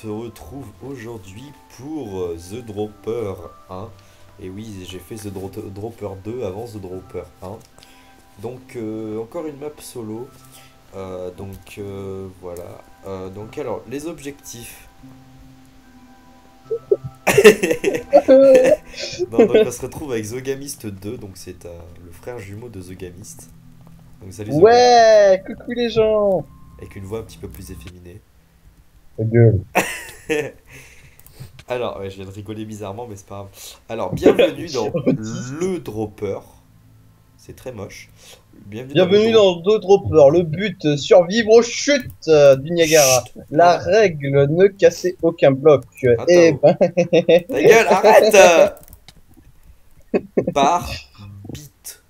se retrouve aujourd'hui pour euh, The Dropper 1. Et oui, j'ai fait The Dro- Dropper 2 avant The Dropper 1. Donc euh, encore une map solo. Euh, donc euh, voilà. Donc alors, les objectifs. non, donc on se retrouve avec Zogamist 2, donc c'est le frère jumeau de Zogamist. Donc salut. Ouais, coucou les gens. Avec une voix un petit peu plus efféminée. Ta gueule. Alors, ouais, je viens de rigoler bizarrement, mais c'est pas grave. Alors, bienvenue dans le dropper. C'est très moche. Bienvenue, Bienvenue le dans deux droppers. Le but, euh, survivre aux chutes euh, du Niagara. La règle, ne casser aucun bloc. Attends. Et ben, Ta gueule, arrête Par bit.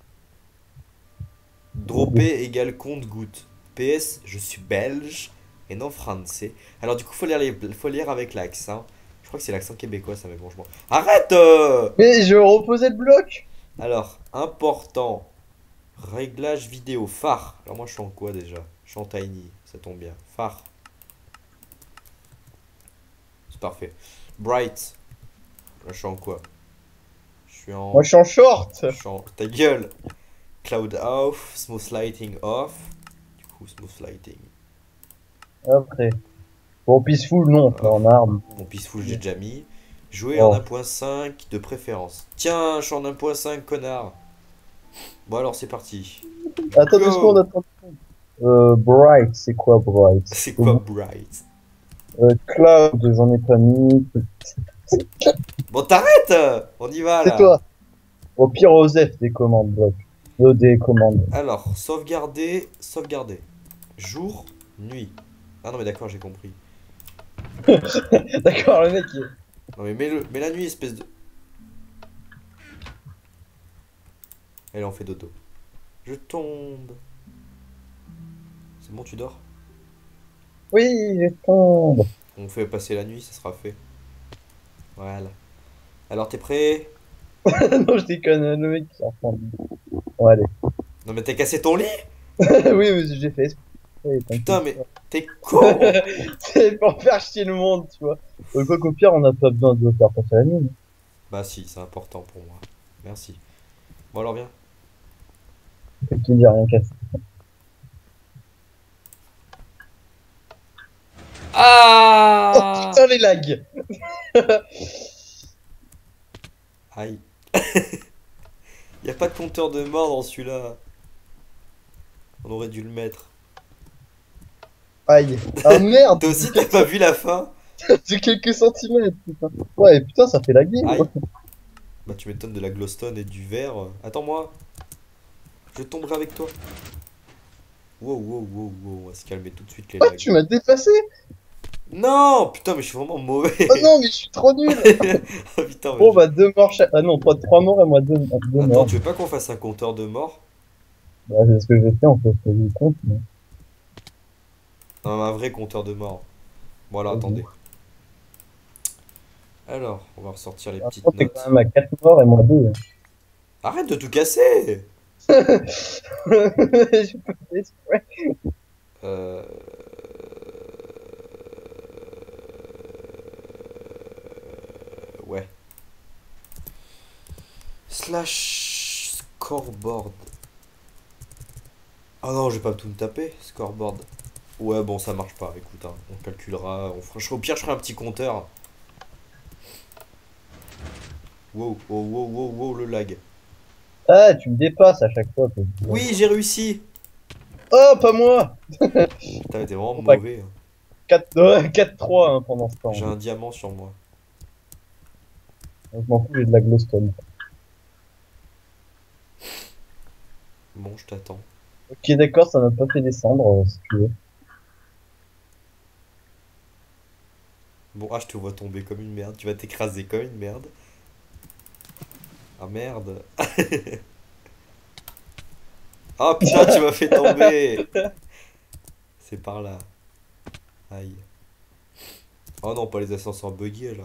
Dropper égale compte goutte. PS, je suis belge et non français. Alors, du coup, faut lire, les... faut lire avec l'accent. Je crois que c'est l'accent québécois, ça, mais bon, je m'en- Arrête euh mais je reposais le bloc. Alors, important. Réglage vidéo. Phare. Alors moi je suis en quoi déjà? Je suis en tiny. Ça tombe bien. Phare. C'est parfait. Bright. Là je suis en quoi? Je suis en... Moi, je suis en short. je suis en- Ta gueule Cloud off. Smooth lighting off. Du coup smooth lighting. Après. Bon, peaceful, non, on fait en arme. Mon peaceful j'ai déjà mis. Jouer Oh. en 1.5 de préférence. Tiens, je suis en 1.5 connard. Bon alors c'est parti. Attends deux secondes, attends. Euh, bright, c'est quoi bright C'est quoi bright euh, Cloud, j'en ai pas mis. Bon, t'arrêtes On y va, là C'est toi. Au pire, Osef des commandes, bloc. Euh, des commandes. Alors, sauvegarder, sauvegarder. Jour, nuit. Ah non, mais d'accord, j'ai compris. D'accord, le mec, il... Non, mais mets, -le, mets la nuit, espèce de... Allez, on fait dodo. Je tombe. C'est bon, tu dors? Oui, je tombe. On fait passer la nuit, ça sera fait. Voilà. Alors, t'es prêt? Non, je déconne, le mec, il s'en Bon, allez. Non, mais t'as cassé ton lit? Oui, mais j'ai fait. Putain, mais t'es con C'est pour faire chier le monde, tu vois. Quoi qu'au pire, on n'a pas besoin de le faire passer la nuit. Bah si, c'est important pour moi. Merci. Bon, alors viens. Tu dis rien cassé. Oh Ah putain, les lags Aïe. y a pas de compteur de mort dans celui-là. On aurait dû le mettre. Aïe. Ah merde Toi aussi, t'as pas vu la fin De quelques centimètres, putain. Ouais, putain, ça fait. Aïe. quoi. Bah, tu m'étonnes de la glowstone et du verre. Attends-moi. Je tomberai avec toi. Wow, wow, wow, wow. On va se calmer tout de suite les Ah, lags. tu m'as dépassé Non Putain, mais je suis vraiment mauvais. Oh non, mais je suis trop nul Oh, putain, mais Bon, je- bah, deux morts chaque... Ah non, toi, trois morts et moi, deux, deux Attends, morts. tu veux pas qu'on fasse un compteur de mort Bah, c'est ce que j'ai fait, en fait, me compte. Mais... Non, un vrai compteur de mort. Bon, alors, Mhm. attendez. Alors, on va ressortir les petites notes. quand même à quatre morts et moi deux. Arrête de tout casser fait exprès. Euh... Ouais. Slash scoreboard. Ah non, je vais pas tout me taper, scoreboard. Ouais, bon, ça marche pas, écoute, hein, on calculera. On fera... Au pire, je ferai un petit compteur. Wow, wow, wow, wow, wow, le lag. Ah, tu me dépasses à chaque fois. quoi. Oui, j'ai réussi Oh, pas moi Putain, t'es vraiment mauvais. hein. 4 ouais, 4-3 hein, pendant ce temps. J'ai un diamant sur moi. Je m'en fous, j'ai de la glowstone. Bon, je t'attends. Ok, d'accord, ça m'a pas fait descendre, euh, si tu veux. Bon, ah, je te vois tomber comme une merde. Tu vas t'écraser comme une merde. Ah merde. Ah putain, tu m'as fait tomber. C'est par là. Aïe. Oh non, pas les ascenseurs buggés là.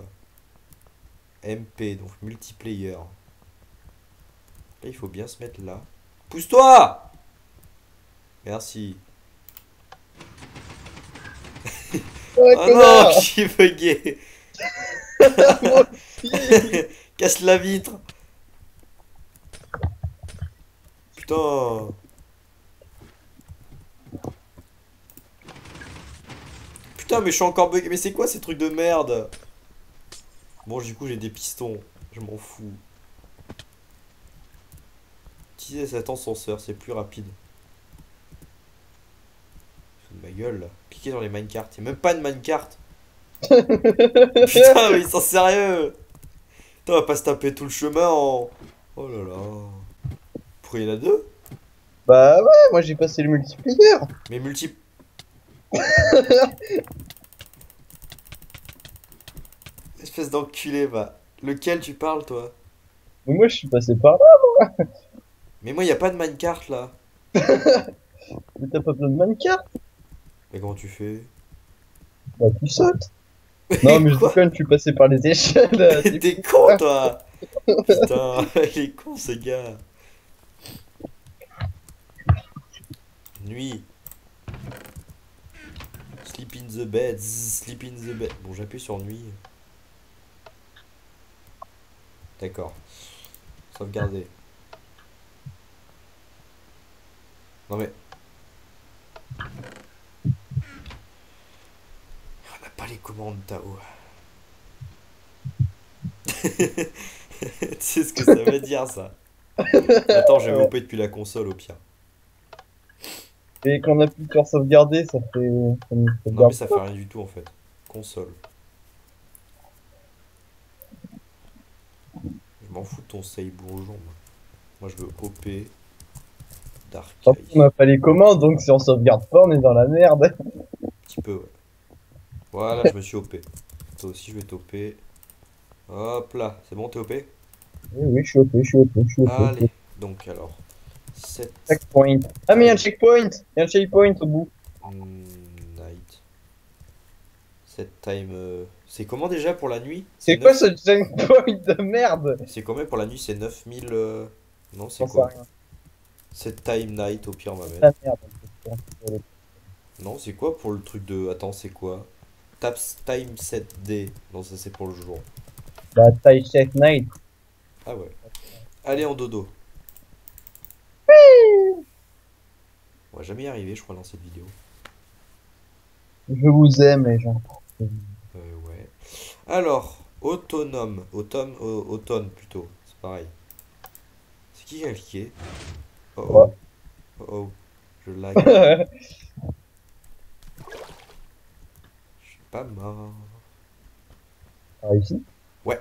MP, donc multiplayer. Là, il faut bien se mettre là. Pousse-toi Merci. Oh non, est bugué. Casse la vitre Putain Putain, mais je suis encore bugué. Mais c'est quoi ces trucs de merde? Bon, du coup, j'ai des pistons. Je m'en fous. Utiliser cet ascenseur, c'est plus rapide. Ma gueule, là. Cliquez dans les minecarts. Y'a même pas de minecart Putain, mais ils sont sérieux Putain, on va pas se taper tout le chemin en... Oh là là... Pourquoi il y en a deux? Bah ouais, moi j'ai passé le multiplayer. Mais multi... Espèce d'enculé, va. Lequel tu parles, toi? Mais moi je suis passé par là. Mais moi, y a pas de minecart, là. Mais t'as pas besoin de minecart? Mais comment tu fais? Bah tu sautes. Non mais je Quoi? déconne, je suis passé par les échelles. euh, T'es con, toi Putain, il est con, ce gars. Nuit. Sleep in the bed, zzz, sleep in the bed. Bon, j'appuie sur nuit. D'accord. Sauvegarder. Non mais... N'a pas les commandes, Tao. tu sais ce que ça veut dire, ça Attends, je vais m'opper depuis la console, au pire. Et quand on appuie sur sauvegarder, ça fait. Ça Non mais ça fait rien du tout en fait. Console. Je m'en fous de ton save bourgeon. Moi, Moi, je veux OP Dark. On a pas les commandes, donc si on sauvegarde pas, on est dans la merde. Un petit peu, ouais. Voilà, je me suis OP. Toi aussi, je vais t'OP. Hop là, c'est bon, t'es OP Oui, oui, je suis OP, je suis OP, je suis OP. Allez, donc alors. 7 Checkpoint. Ah mais il y a un checkpoint Il y a un checkpoint au bout. night. 7 time. euh, C'est comment déjà pour la nuit? C'est quoi ce checkpoint de merde? C'est combien pour la nuit? C'est 9000. euh, Non, c'est quoi? 7 time night au pire, on va mettre. Ah merde. Non, c'est quoi pour le truc de. Attends, c'est quoi? Taps time 7D. Non, ça c'est pour le jour. Bah, taille check night. Ah ouais. Allez en dodo. On va jamais y arriver, je crois, dans cette vidéo. Je vous aime, les gens. Euh, ouais. Alors, autonome. Automne, au- automne plutôt. C'est pareil. C'est qui qui a cliqué? Oh oh. Oh oh. Je lag. Je suis pas mort. T'as réussi Ouais.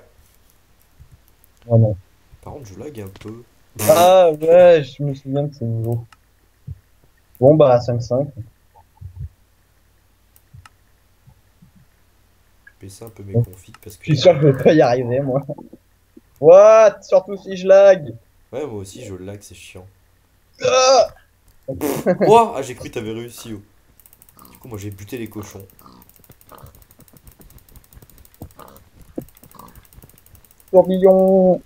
Oh non. Par contre, je lag un peu. Ah ouais, je me souviens de ces niveaux. Bon bah 5-5. Je baisse un peu mes configs parce Je que. suis sûr que je vais pas y arriver moi. What? Surtout si je lag. Ouais, moi aussi, je lag, c'est chiant. Ah Oh Ah, j'ai cru que t'avais réussi. oh. Du coup, moi, j'ai buté les cochons. Tourbillon.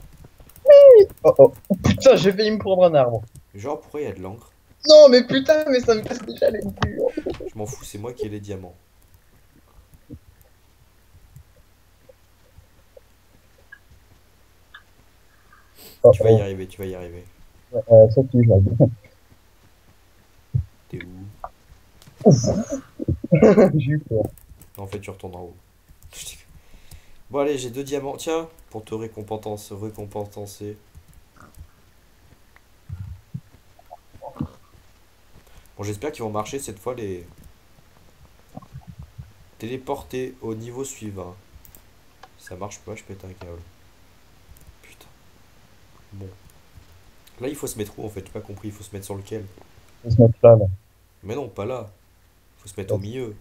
Oui. Oh oh. Putain, j'ai failli me prendre un arbre. Genre, pourquoi il y a de l'encre? Non mais putain, mais ça me casse déjà les durs. Je m'en fous, c'est moi qui ai les diamants. Oh, Tu vas y oh. arriver, tu vas y arriver. Euh, ça tu. T'es où? J'ai eu peur. Non, En fait, tu retournes en haut. Bon, allez, j'ai deux diamants. Tiens, pour te récompenser. récompenser. Bon, j'espère qu'ils vont marcher cette fois les. Téléporter au niveau suivant. Ça marche pas, je pète un câble. Putain. Bon. Là, il faut se mettre où en fait? J'ai pas compris. Il faut se mettre sur lequel? On va se mettre là, là. Mais non, pas là. Il faut se mettre au milieu.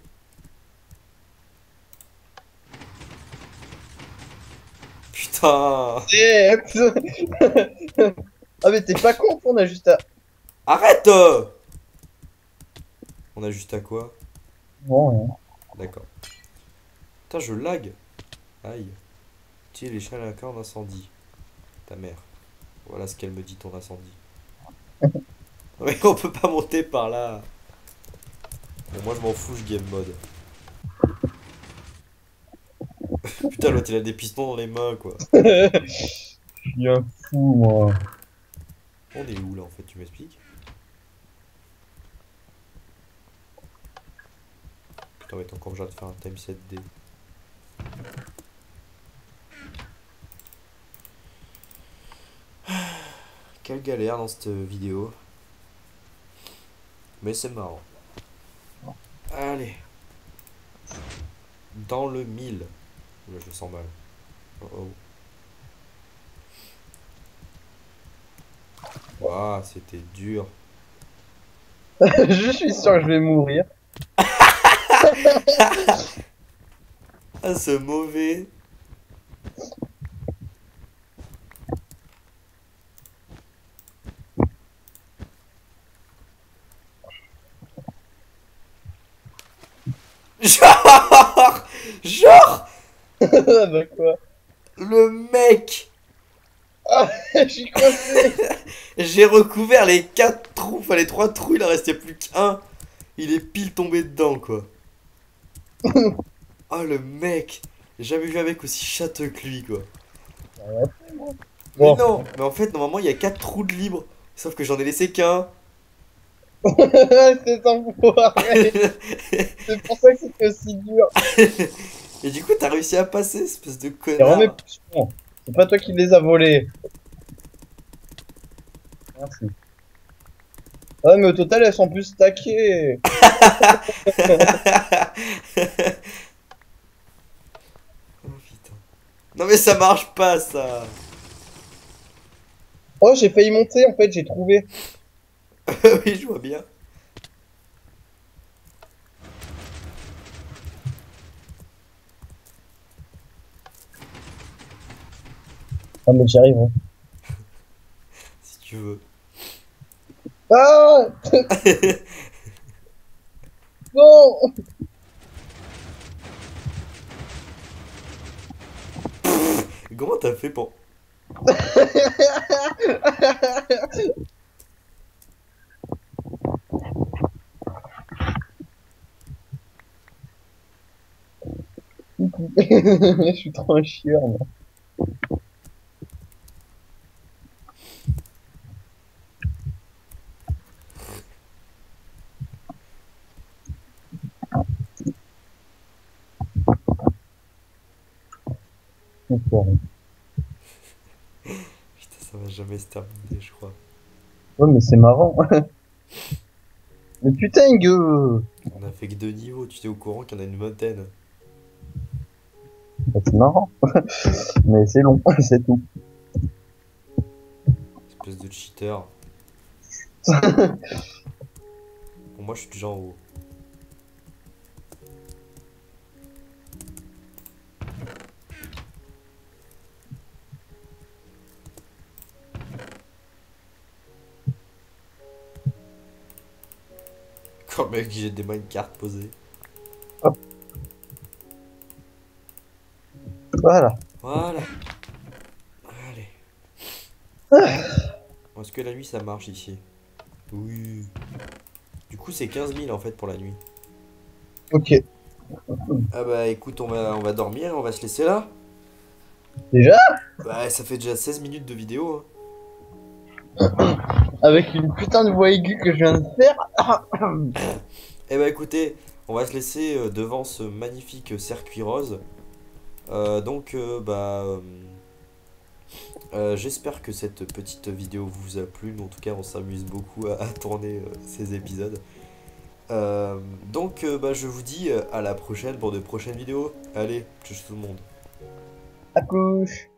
Putain Eh, ah mais t'es pas con, on a juste à... Arrête euh On a juste à quoi? Bon. D'accord. Putain, je lag. Aïe. Tiens, l'échelle à en incendie. Ta mère. Voilà ce qu'elle me dit, ton incendie. Mais on peut pas monter par là. Bon, moi je m'en fous, je game mode. Putain, l'autre il a des pistons dans les mains quoi. Je suis un fou, moi. On est où là en fait, tu m'expliques Putain, mais encore besoin de faire un time 7D. Quelle galère dans cette vidéo. Mais c'est marrant. Allez. Dans le mille. Là, je sens mal. Oh oh. Waouh, c'était dur. je suis sûr que je vais mourir. Ah, ce mauvais. Genre, genre, bah quoi le mec, coincé j'ai recouvert les quatre trous, enfin les trois trous, il en restait plus qu'un. Il est pile tombé dedans, quoi. Oh, le mec, j'ai jamais vu un mec aussi châteux que lui, quoi. Mais Bon. non, mais en fait, normalement, il y a quatre trous de libre. Sauf que j'en ai laissé qu'un. C'est C'est pour ça que c'était aussi dur Et du coup, t'as réussi à passer, espèce de connard. remets. C'est pas toi qui les as volés. Merci. Ah mais au total elles sont plus stackées Oh putain. Non mais ça marche pas ça Oh j'ai failli monter en fait j'ai trouvé. Oui je vois bien. Ah mais j'y arrive hein. Si tu veux. Ah Non Comment t'as fait pour... Je suis trop un chieur moi. Enfoiré. Putain terminer je crois. Ouais mais c'est marrant. mais putain gueule On a fait que deux niveaux, tu t'es au courant qu'il y en a une vingtaine. Bah, C'est marrant. mais c'est long, c'est tout. Espèce de cheater. Bon moi je suis déjà en haut. Quand mec j'ai des minecarts posés. Voilà. Voilà. Allez. Est-ce que la nuit ça marche ici? Oui. Du coup c'est 15 000 en fait pour la nuit. Ok. Ah bah écoute on va, on va dormir, on va se laisser là. Déjà? Bah ça fait déjà 16 minutes de vidéo. hein. Avec une putain de voix aiguë que je viens de faire. Eh bah écoutez, on va se laisser euh, devant ce magnifique circuit rose. Euh, donc euh, bah euh, j'espère que cette petite vidéo vous a plu. Mais en tout cas on s'amuse beaucoup à, à tourner ces épisodes. Donc bah je vous dis à la prochaine pour de prochaines vidéos. Allez, tchuss tout le monde. À couche.